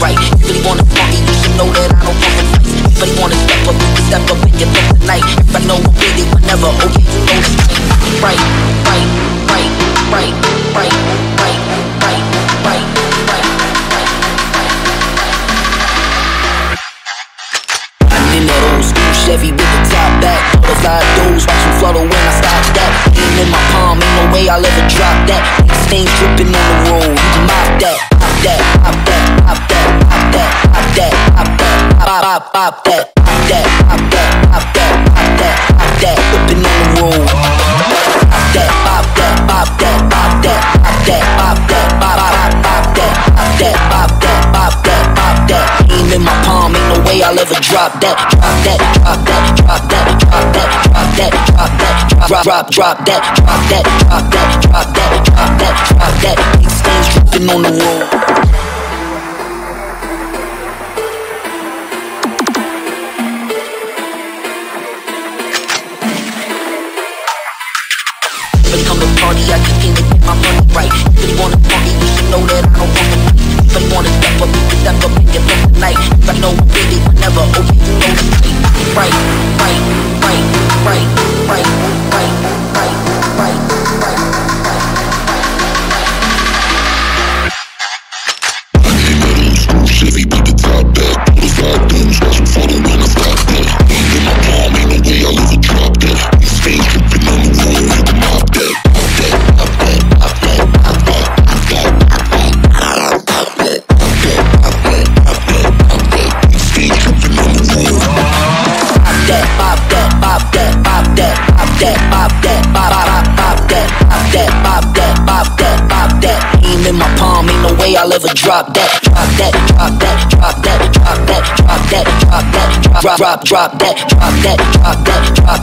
right. You really wanna fuck you should know that I don't fucking fight. You really wanna step up, can step up in your thoughts tonight. If I know I'm with it, whenever, okay, you know right. Right, right, right, right, right, right, Chevy with the top back. Butterfly doors, watch them flutter when I stop that. In my palm, ain't no way I'll ever drop that. Stains dripping on the road, pop pop that, pop that, pop that, pop that, pop that, pop that, dripping on the road. Pop that, pop that, pop that, pop that, pop that, pop that, pop pop pop that, pop that, pop that, pop that, pop that. Aim in my palm, ain't no way I'll ever drop that, drop that, drop that, drop that, drop that, drop that, drop that, drop drop drop that, drop that, drop that, drop that, drop that, drop that. Big stains dripping on the road. Party, I just came to get my money right. You really wanna party, you should know that I don't fuck with money. You really wanna step up, you can step up in your thoughts tonight. If I know I'm with it, whenever, okay, you know right, right, right, right, that, pop that, pop pop pop that, pop that, pop that, pop that, pop that. Aim in my palm, ain't no way I'll ever drop that, drop that, drop that, drop that, drop that, drop that, drop that, drop drop drop that, drop that, drop that, drop